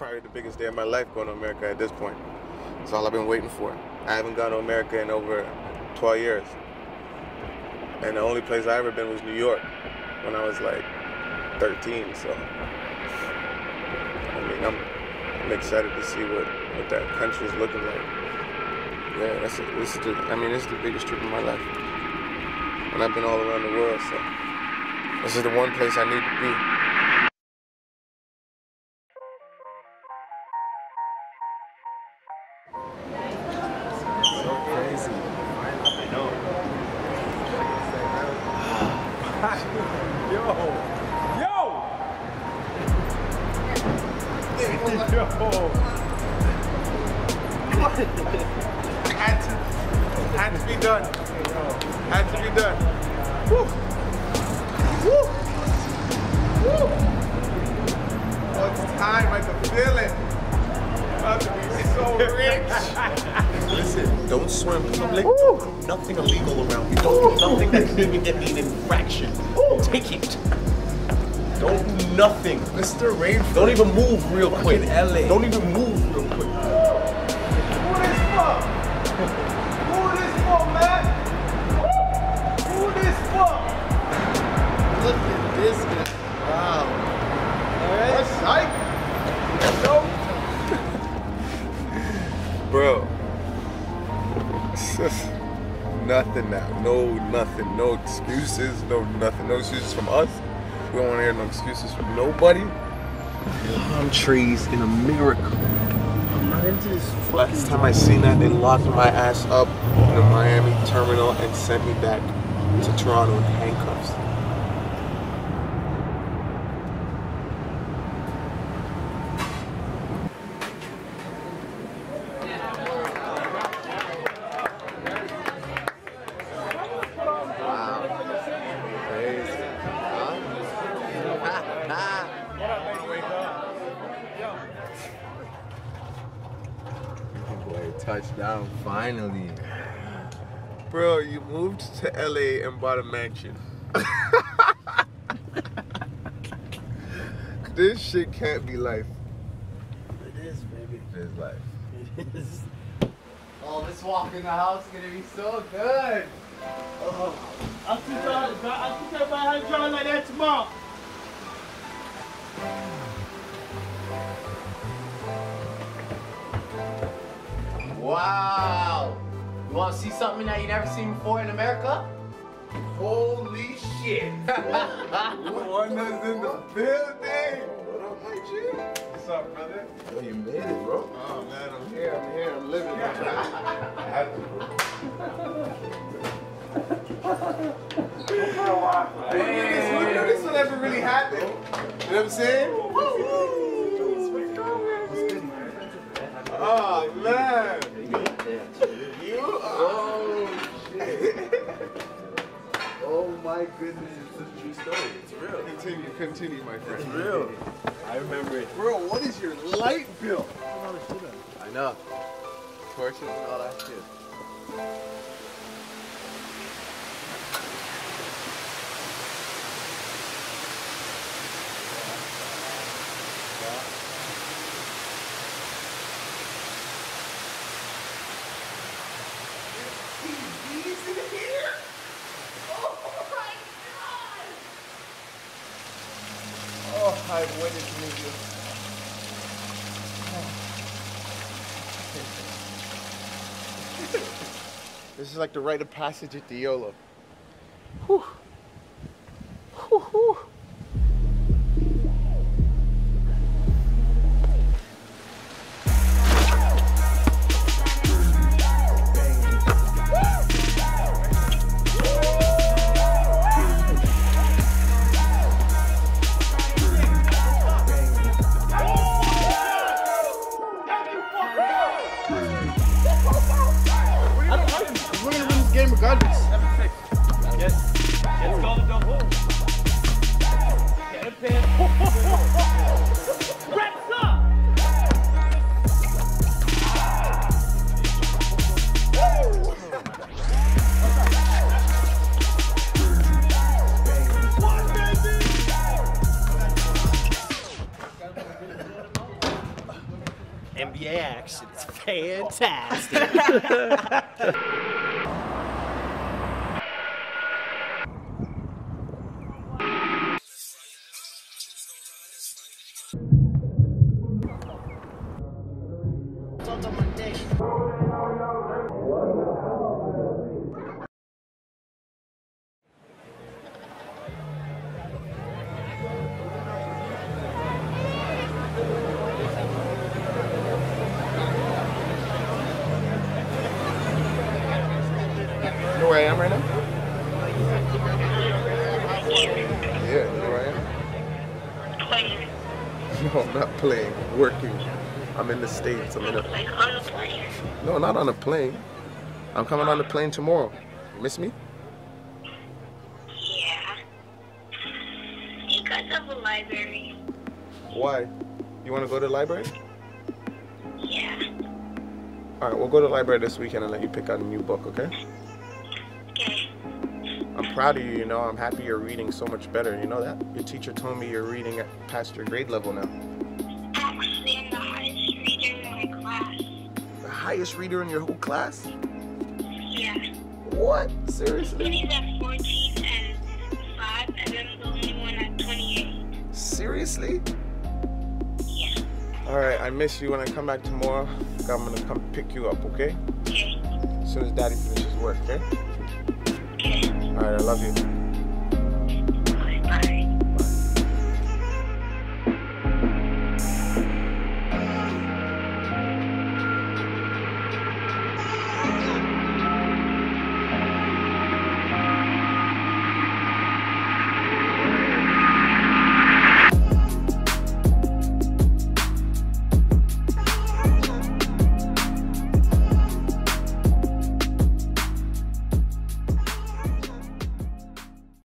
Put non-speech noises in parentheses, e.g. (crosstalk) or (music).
probably the biggest day of my life going to America at this point. It's all I've been waiting for. I haven't gone to America in over 12 years. And the only place I ever been was New York when I was like 13. So, I mean, I'm, I'm excited to see what, what that country is looking like. Yeah, that's it. This is the, I mean, this is the biggest trip of my life. And I've been all around the world, so this is the one place I need to be. Had to, had to be done. Had to be done. Woo. Woo. Woo. Oh, it's time. I can feel it. So rich. Listen, don't swim public. Nothing illegal around you. Don't do nothing that can even an infraction. Take it. Don't do nothing. Mr. Reign. Don't even move real quick. LA. Don't even move real quick. Who this for? Who this for, man? Who this for? Look at this. guy. Wow. What's like? No. Bro. It's (laughs) just nothing now. No nothing. No excuses. No nothing. No excuses from us. We don't want to hear no excuses from nobody. Palm trees in America. Last time I seen that, they locked my ass up in the Miami terminal and sent me back to Toronto in handcuffs. Touchdown finally. Bro, you moved to LA and bought a mansion. (laughs) this shit can't be life. It is, baby. It is life. It is. Oh, this walk in the house is gonna be so good. Oh, I'll teach you how to I'll teach everybody how to draw like that tomorrow. Wow. You wanna see something that you never seen before in America? Holy shit. (laughs) One that's in the building. What up, my G? What's up, brother? Yo, you made it, bro. Oh man, I'm here. I'm here. I'm living. (laughs) To, bro. Who knew this? Who knew this would ever really happen? You know what I'm saying? My goodness, it's a true story. It's real. Continue, continue, my friend. It's real. I remember it. Bro, what is your light bill? I know. Torches and all that shit. TVs in here? I've waited to meet you. This is like the rite of passage at the YOLO. Whew. Whew, fantastic. (laughs) where I am right now? Yeah, you know where I am? (laughs) No, I'm not playing. Working. I'm in the States. I'm in a... Like on the plane. No, not on a plane. I'm coming on the plane tomorrow. You miss me? Yeah. You guys have a library. Why? You want to go to the library? Yeah. All right, we'll go to the library this weekend and let you pick out a new book, okay? Okay. I'm proud of you, you know. I'm happy you're reading so much better. You know that? Your teacher told me you're reading at past your grade level now. Actually, I'm the highest reader in my class. The highest reader in your whole class? Yeah. What? Seriously? He's at 14 and 5, and I'm the only one at 28. Seriously? Yeah. All right, I miss you. When I come back tomorrow, I'm gonna come pick you up, okay? Okay. As soon as Daddy finishes work? Okay. All right, I love you.